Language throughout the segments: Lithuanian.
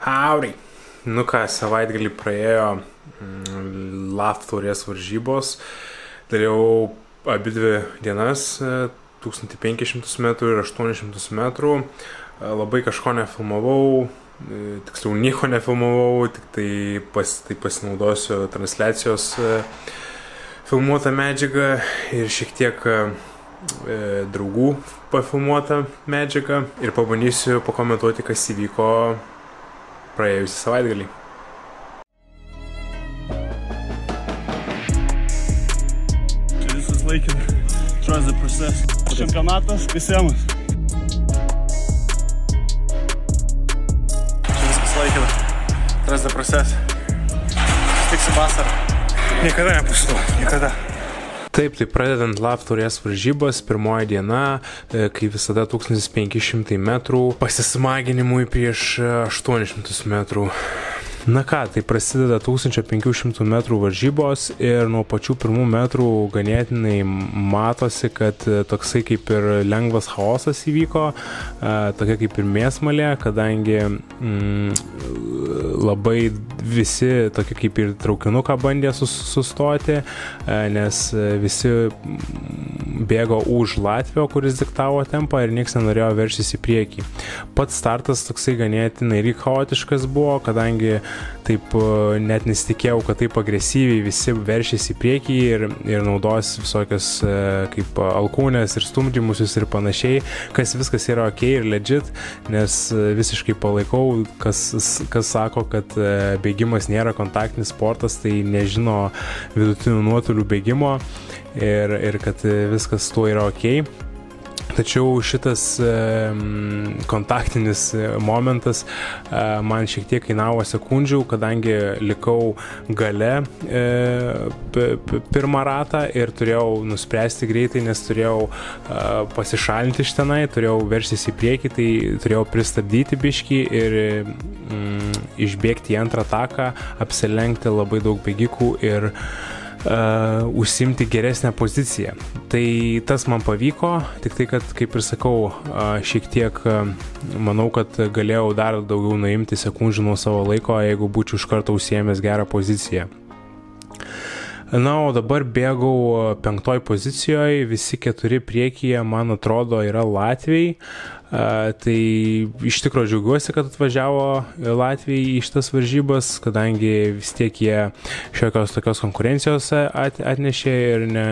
Auriai. Nu ką, savaitgalį praėjo mm, LAF taurės varžybos. Dariau abi dvi dienas, e, 1500 metrų ir 800 metrų. E, Labai kažko nefilmavau, e, tiksliau nieko nefilmavau, tik tai, pas, tai pasinaudosiu transliacijos e, filmuotą medžiagą ir šiek tiek e, draugų pafilmuotą medžiagą ir pabandysiu pakomentuoti, kas įvyko praegu siis Savai'l oli laikina. Trazė process. Čempionatas visiems. Čia viskas laikina. Trazė process. Susitiksim vasarą. Niekada nepasinu. Niekada. Taip, tai pradedant LAV turės varžybas, pirmoji diena, e, kaip visada 1500 metrų, pasismaginimui prieš e, 800 metrų. Na ką, tai prasideda 1500 metrų varžybos ir nuo pačių pirmų metrų ganėtinai matosi, kad e, toksai kaip ir lengvas chaosas įvyko, e, tokia kaip ir mėsmalė, kadangi mm, labai visi tokie kaip ir traukinuką bandė sus, sustoti, e, nes visi bėgo už Latvio, kuris diktavo tempą ir niekas nenorėjo verštis į priekį. Pats startas toksai ganėtinai ir chaotiškas buvo, kadangi taip e, net nesitikėjau, kad taip agresyviai visi veršys į priekį ir, ir naudos visokias e, kaip alkūnės ir stumdymusius ir panašiai, kas viskas yra ok ir legit, nes e, visiškai palaikau, kas, kas sako, kad bėgimas nėra kontaktinis sportas, tai nežino vidutinių nuotolių bėgimo ir, ir kad viskas tuo yra ok. Tačiau šitas kontaktinis e, momentas e, man šiek tiek kainavo sekundžių, kadangi likau gale e, pirmą ratą ir turėjau nuspręsti greitai, nes turėjau pasišalinti iš tenai, turėjau verštis į priekį, tai turėjau pristabdyti biškį ir mm, išbėgti į antrą taką, apsilenkti labai daug bėgikų ir uh, užsimti geresnę poziciją. Tai tas man pavyko, tik tai, kad, kaip ir sakau, uh, šiek tiek uh, manau, kad galėjau dar daugiau nuimti sekundžių nuo savo laiko, jeigu būčiau iš karto užsiemęs gerą poziciją. Na, o dabar bėgau penktoj pozicijoje, visi keturi priekyje, man atrodo, yra Latvijai. A, tai iš tikrųjų džiaugiuosi, kad atvažiavo Latvijai į šitas varžybas, kadangi vis tiek jie šiokios tokios konkurencijos at, atnešė ir ne,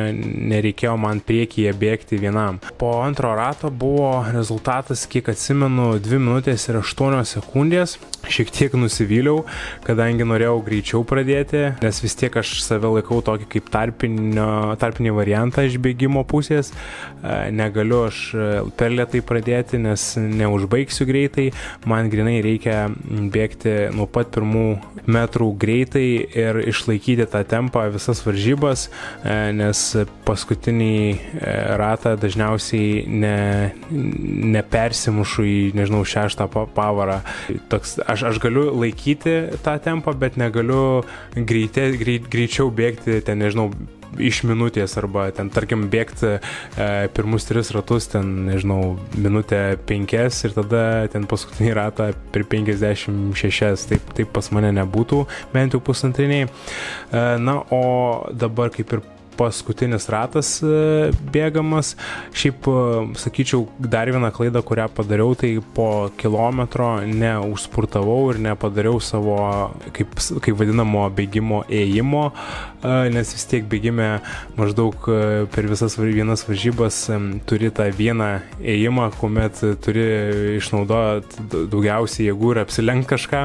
nereikėjo man priekyje bėgti vienam. Po antro rato buvo rezultatas, kiek atsimenu, 2 minutės ir 8 sekundės. Šiek tiek nusivyliau, kadangi norėjau greičiau pradėti, nes vis tiek aš save laikau tokį kaip tarpinio, tarpinį variantą iš bėgimo pusės. Negaliu aš per lietai pradėti, nes neužbaigsiu greitai, man grinai reikia bėgti nuo pat pirmų metrų greitai ir išlaikyti tą tempą visas varžybas, e, nes paskutinį e, ratą dažniausiai ne, nepersimušu į, nežinau, šeštą pa- pavarą. Toks, aš, aš galiu laikyti tą tempą, bet negaliu greitė, greit, greičiau bėgti, ten, nežinau, iš minutės arba ten, tarkim, bėgti e, pirmus tris ratus, ten, nežinau, minutę penkias ir tada ten paskutinį ratą per 56, taip, taip pas mane nebūtų, bent jau pusantriniai. E, na, o dabar kaip ir paskutinis ratas e, bėgamas. Šiaip, e, sakyčiau, dar vieną klaidą, kurią padariau, tai po kilometro neužspurtavau ir nepadariau savo, kaip, kaip vadinamo, bėgimo ėjimo, e, nes vis tiek bėgime maždaug per visas vienas varžybas turi tą vieną ėjimą, kuomet turi išnaudoti daugiausiai jėgų ir apsilenkti kažką.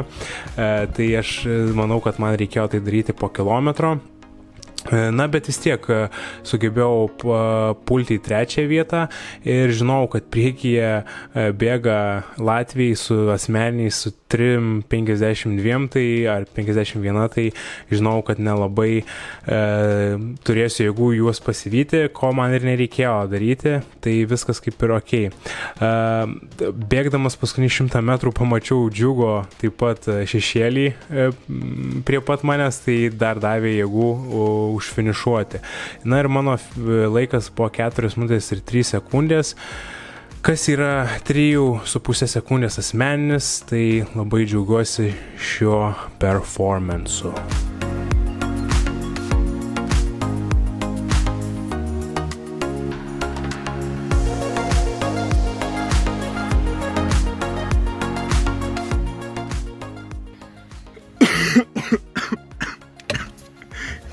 Tai aš manau, kad man reikėjo tai daryti po kilometro. E, Na, bet vis tiek e, sugebėjau pa- pulti į trečią vietą ir žinau, kad priekyje e, bėga Latvijai su asmeniais su 3,52 tai ar 51, tai žinau, kad nelabai e, turėsiu jėgų juos pasivyti, ko man ir nereikėjo daryti, tai viskas kaip ir ok. E, bėgdamas paskutinį šimtą metrų pamačiau džiugo taip pat e, šešėlį e, prie pat manęs, tai dar davė jėgų u, užfinišuoti. Na ir mano f- laikas po 4 minutės ir 3 sekundės. Kas yra 3,5 sekundės asmeninis, tai labai džiaugiuosi šiuo performansu.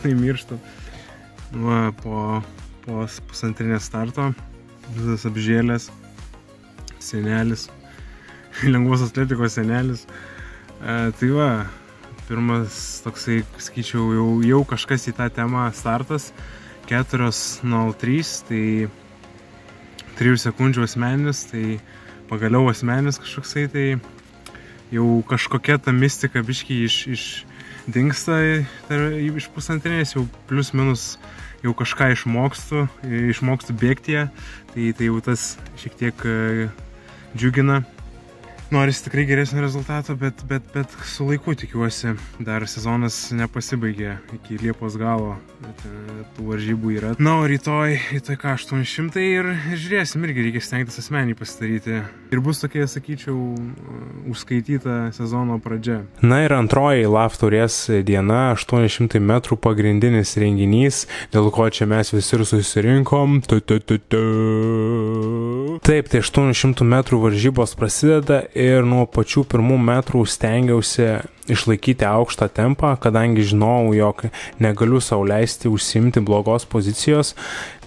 Tai miršta. Va, po, po pusantrinės starto, visas apžėlės, senelis, lengvos atletikos senelis. E, tai va, pirmas toksai, sakyčiau, jau, jau kažkas į tą temą startas, 4.03, tai 3 sekundžių asmeninis, tai pagaliau asmeninis kažkoksai, tai jau kažkokia ta mistika biškiai iš, iš dinksta iš pusantrinės, jau plius minus jau kažką išmokstu, išmokstu bėgti ją, tai, tai jau tas šiek tiek e, džiugina norisi tikrai geresnio rezultato, bet, bet, bet su laiku tikiuosi, dar sezonas nepasibaigė iki Liepos galo, bet e, tų varžybų yra. Na, o rytoj, rytoj ką, 800 ir žiūrėsim, irgi reikia stengtis asmenį pasidaryti. Ir bus tokia, sakyčiau, užskaityta sezono pradžia. Na ir antroji LAF turės diena, 800 metrų pagrindinis renginys, dėl ko čia mes visi ir susirinkom. Tu, tu, tu, tu. Taip, tai 800 metrų varžybos prasideda ir nuo pačių pirmų metrų stengiausi išlaikyti aukštą tempą, kadangi žinau, jog negaliu sauliaisti užsimti blogos pozicijos,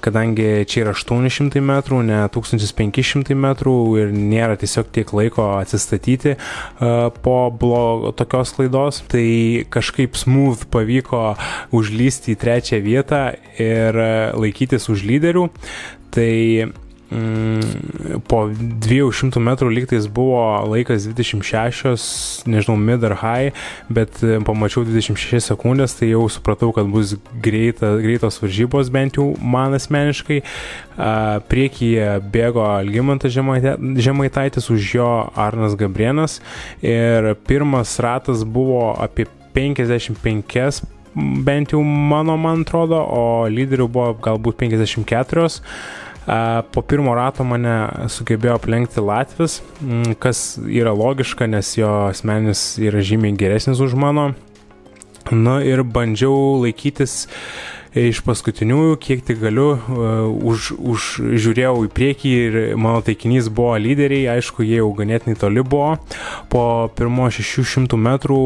kadangi čia yra 800 metrų, ne 1500 metrų ir nėra tiesiog tiek laiko atsistatyti uh, po blog, tokios klaidos, tai kažkaip smooth pavyko užlysti į trečią vietą ir laikytis už lyderių. Tai mm, po 200 metrų lygtais buvo laikas 26, nežinau, mid ar high, bet e, pamačiau 26 sekundės, tai jau supratau, kad bus greita, greitos varžybos bent jau man asmeniškai. Priekyje bėgo Algymantas Žemaitaitis, už jo Arnas Gabrienas ir pirmas ratas buvo apie 55 bent jau mano, man atrodo, o lyderių buvo galbūt 54. Po pirmo rato mane sugebėjo aplenkti Latvis, kas yra logiška, nes jo asmenis yra žymiai geresnis už mano. Na ir bandžiau laikytis iš paskutiniųjų, kiek tik galiu, uh, už, už žiūrėjau į priekį ir mano taikinys buvo lyderiai, aišku, jie jau ganėtinai toli buvo. Po pirmo 600 metrų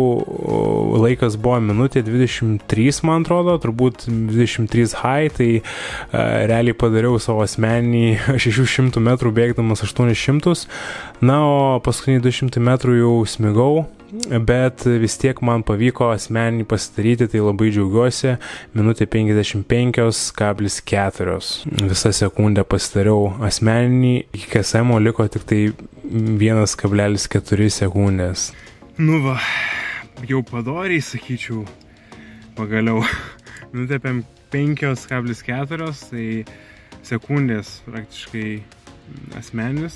laikas buvo minutė 23, man atrodo, turbūt 23 high, tai uh, realiai padariau savo asmenį 600 metrų bėgdamas 800, na, o paskutinį 200 metrų jau smigau bet vis tiek man pavyko asmenį pasidaryti, tai labai džiaugiuosi. Minutė 55,4. Visą sekundę pasidariau asmenį, iki KSM liko tik tai 1,4 sekundės. Nu va, jau padoriai sakyčiau, pagaliau. Minutė 5,4, tai sekundės praktiškai asmenis.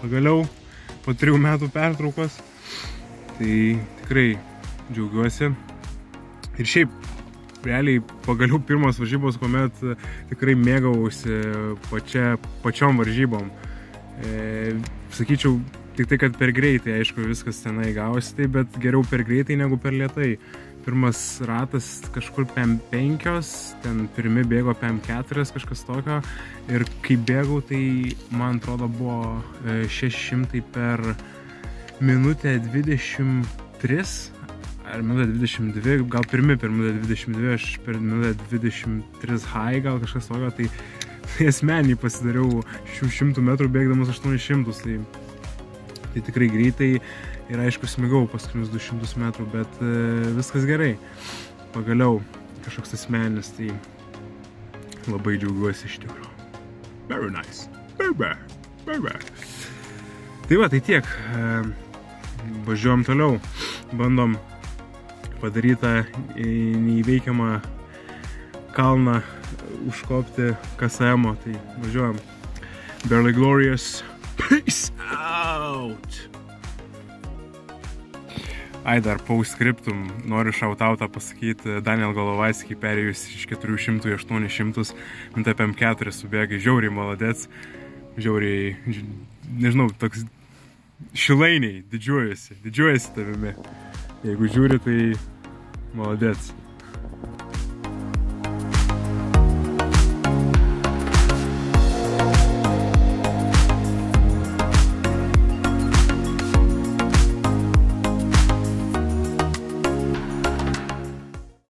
Pagaliau po trijų metų pertraukos Tai tikrai džiaugiuosi. Ir šiaip, realiai pagaliau pirmos varžybos, kuomet tikrai mėgausi pačia, pačiom varžybom. E, sakyčiau, tik tai, kad per greitai, aišku, viskas tenai gausi, tai, bet geriau per greitai negu per lietai. Pirmas ratas kažkur PM5, ten pirmi bėgo PM4, kažkas tokio. Ir kai bėgau, tai man atrodo buvo 600 e, per minutę 23 ar minutę 22, gal pirmi per minutę 22, aš per minutę 23 high gal kažkas tokio, tai, tai asmenį pasidariau 600 metrų bėgdamas 800, tai, tai tikrai greitai ir aišku smigau paskutinius 200 metrų, bet e, viskas gerai. Pagaliau kažkoks asmenis, tai labai džiaugiuosi iš tikrųjų. Very nice. Baby. Baby. Tai va, tai tiek. E, važiuojam toliau, bandom padarytą neįveikiamą kalną užkopti KSM, tai važiuojam. Barely Glorious, peace out! Ai, dar postscriptum, noriu šautautą pasakyti, Daniel Golovaiskį perėjus iš 400 į 800, minta PM4 subėgai, žiauriai maladėts žiauriai, nežinau, toks šilainiai, didžiuojasi, didžiuojasi tavimi. Jeigu žiūri, tai maladėts.